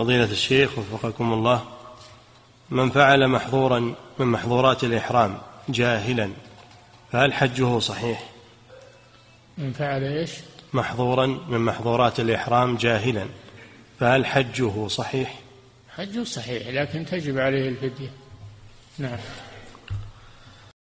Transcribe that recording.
فضيلة الشيخ وفقكم الله من فعل محظورا من محظورات الإحرام جاهلا فهل حجه صحيح؟ من فعل إيش؟ محظورا من محظورات الإحرام جاهلا فهل حجه صحيح؟ حجه صحيح لكن تجب عليه الفدية. نعم.